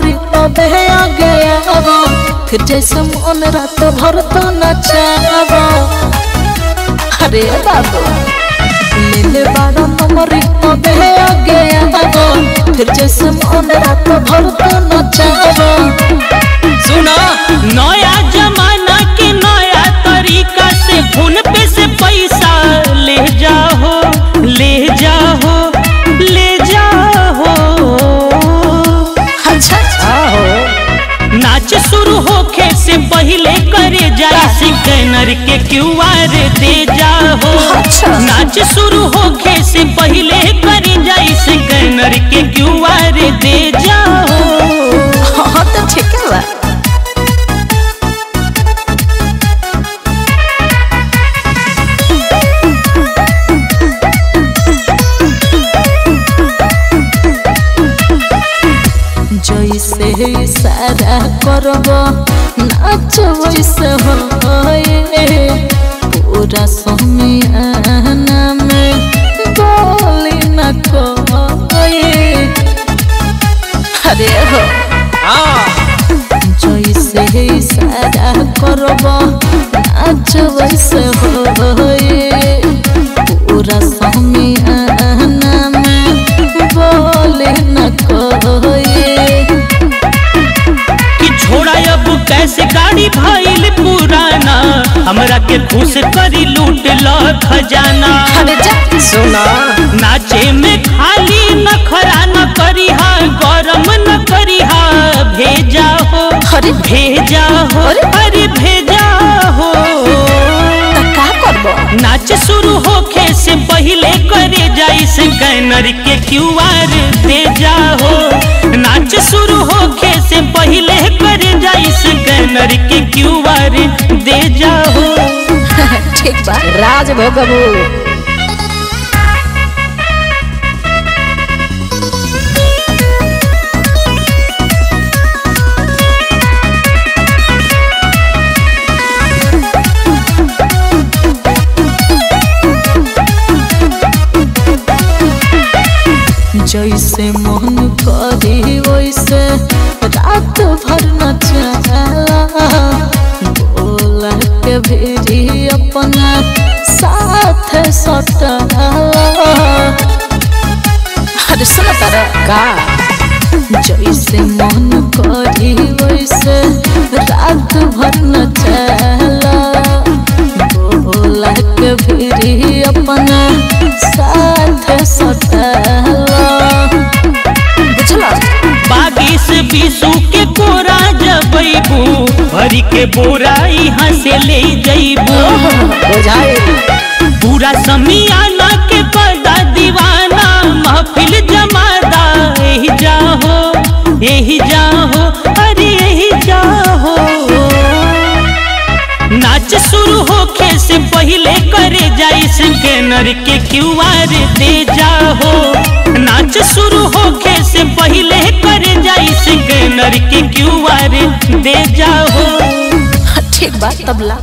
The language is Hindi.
मारी तबे आ गया फिर जैसे मन रात भर तो नचावा अरे बाबू। मिले बाड़ा आ गया फिर जैसे मन रात भर तो नचावा से पहले करे जा स्कैनर के क्यूआर दे जाओ अच्छा। नाच शुरू होके से पहले जैसे इशारा करब। नाच वैसे होए। पूरा समियाना में बोली न कोई अरे हो। जैसे इशारा करब। नाच वैसे होए। हमरा के खुश करी लूट ल खजाना। सुना। नाचे में खाली नखरा न करी हा गरम न करी हा भेजा हो अरे भेजा हो अरे। भेजा हो। का करब? नाच शुरू होखे से पहले करे जाई स्कैनर के क्यूआर दे जाओ नाच शुरू होखे से पहले करे जाई की के क्यूआर दे जाओ? ठीक बा राज भोगबू का जैसे मन करी वैसे रात भर नचला बोला के अपना साथ सटला। बुझला? बीसू के कोरा जबैबू भरी के बोरा यहाँ से ले जैबू। यही जाहो, अरे यही जाहो। नाच शुरू होखे से पहले करे जाई नर के क्यूआर दे जाहो। नाच शुरू होखे से पहले करे जाई स्कैनर के क्यूआर दे जाहो। ठीक बात, तबला।